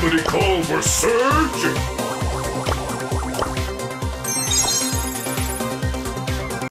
Somebody call for Surge!